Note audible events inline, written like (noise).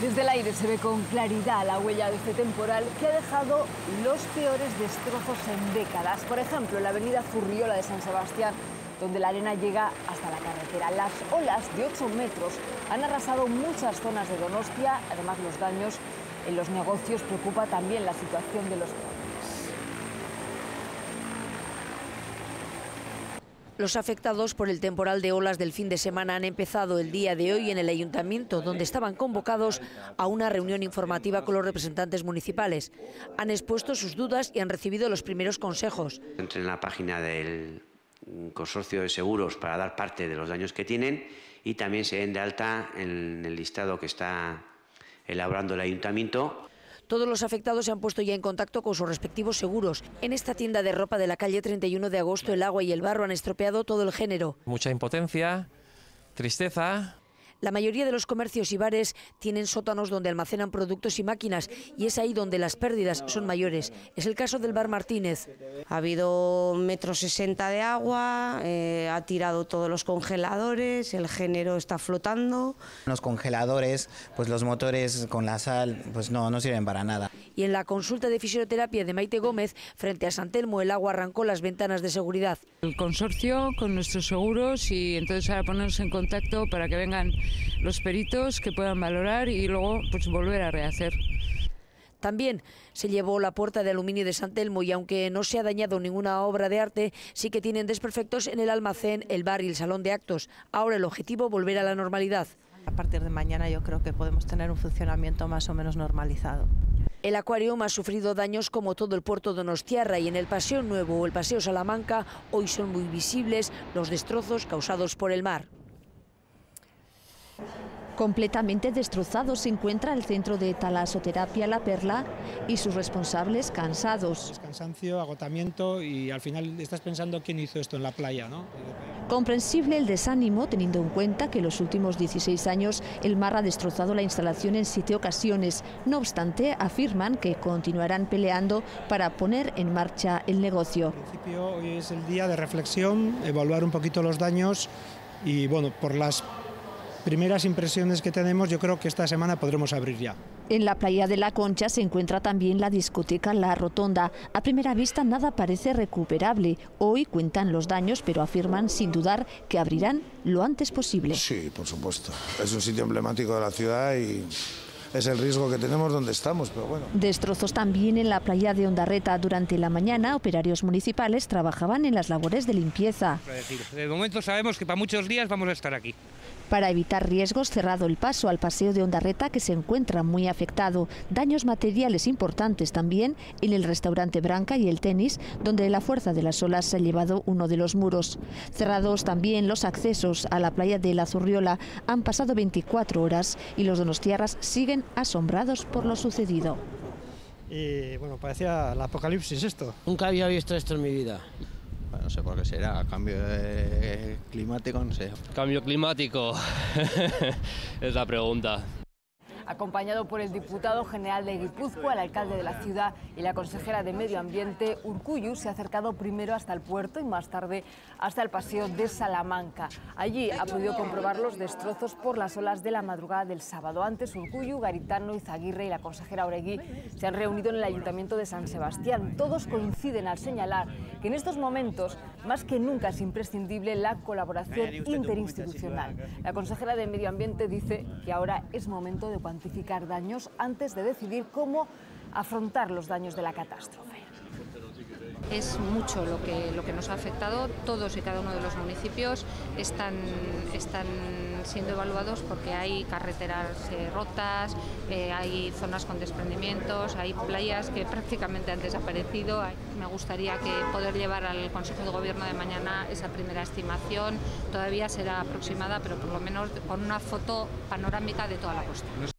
Desde el aire se ve con claridad la huella de este temporal que ha dejado los peores destrozos en décadas. Por ejemplo, en la avenida Furriola de San Sebastián, donde la arena llega hasta la carretera. Las olas de 8 metros han arrasado muchas zonas de Donostia, además los daños en los negocios preocupa también la situación de los Los afectados por el temporal de olas del fin de semana han empezado el día de hoy en el ayuntamiento, donde estaban convocados a una reunión informativa con los representantes municipales. Han expuesto sus dudas y han recibido los primeros consejos. Entren en la página del consorcio de seguros para dar parte de los daños que tienen y también se den de alta en el listado que está elaborando el ayuntamiento todos los afectados se han puesto ya en contacto con sus respectivos seguros. En esta tienda de ropa de la calle 31 de agosto, el agua y el barro han estropeado todo el género. Mucha impotencia, tristeza, la mayoría de los comercios y bares tienen sótanos donde almacenan productos y máquinas y es ahí donde las pérdidas son mayores. Es el caso del bar Martínez. Ha habido metro sesenta de agua, eh, ha tirado todos los congeladores, el género está flotando. Los congeladores, pues los motores con la sal, pues no, no sirven para nada. Y en la consulta de fisioterapia de Maite Gómez, frente a Santelmo, el agua arrancó las ventanas de seguridad. El consorcio con nuestros seguros y entonces ahora ponernos en contacto para que vengan los peritos que puedan valorar y luego pues volver a rehacer. También se llevó la puerta de aluminio de San Telmo y aunque no se ha dañado ninguna obra de arte, sí que tienen desperfectos en el almacén, el bar y el salón de actos. Ahora el objetivo volver a la normalidad. A partir de mañana yo creo que podemos tener un funcionamiento más o menos normalizado. El acuario ha sufrido daños como todo el puerto de Donostiarra y en el Paseo Nuevo o el Paseo Salamanca hoy son muy visibles los destrozos causados por el mar. Completamente destrozado se encuentra el centro de talasoterapia La Perla y sus responsables cansados. cansancio, agotamiento y al final estás pensando quién hizo esto en la playa, ¿no? Comprensible el desánimo teniendo en cuenta que en los últimos 16 años el mar ha destrozado la instalación en siete ocasiones. No obstante, afirman que continuarán peleando para poner en marcha el negocio. En principio hoy es el día de reflexión, evaluar un poquito los daños y bueno, por las primeras impresiones que tenemos, yo creo que esta semana podremos abrir ya. En la playa de la Concha se encuentra también la discoteca La Rotonda. A primera vista nada parece recuperable. Hoy cuentan los daños, pero afirman sin dudar que abrirán lo antes posible. Sí, por supuesto. Es un sitio emblemático de la ciudad y es el riesgo que tenemos donde estamos, pero bueno. Destrozos también en la playa de Ondarreta. Durante la mañana, operarios municipales trabajaban en las labores de limpieza. De momento sabemos que para muchos días vamos a estar aquí. Para evitar riesgos, cerrado el paso al paseo de Ondarreta que se encuentra muy afectado. Daños materiales importantes también en el restaurante Branca y el tenis, donde la fuerza de las olas se ha llevado uno de los muros. Cerrados también los accesos a la playa de la Zurriola. Han pasado 24 horas y los donostiarras siguen asombrados por lo sucedido. Y bueno, parecía el apocalipsis esto. Nunca había visto esto en mi vida no sé por qué será, cambio climático, no sé. Cambio climático, (laughs) es la pregunta acompañado por el diputado general de Guipúzcoa, el alcalde de la ciudad y la consejera de Medio Ambiente, Urcuyu, se ha acercado primero hasta el puerto y más tarde hasta el paseo de Salamanca. Allí ha podido comprobar los destrozos por las olas de la madrugada del sábado. Antes, Urcuyu, Garitano, Izaguirre y la consejera Oregui se han reunido en el Ayuntamiento de San Sebastián. Todos coinciden al señalar que en estos momentos, más que nunca, es imprescindible la colaboración interinstitucional. La consejera de Medio Ambiente dice que ahora es momento de cuantificar daños antes de decidir cómo afrontar los daños de la catástrofe. Es mucho lo que, lo que nos ha afectado. Todos y cada uno de los municipios están, están siendo evaluados porque hay carreteras eh, rotas, eh, hay zonas con desprendimientos, hay playas que prácticamente han desaparecido. Me gustaría que poder llevar al Consejo de Gobierno de mañana esa primera estimación. Todavía será aproximada, pero por lo menos con una foto panorámica de toda la costa.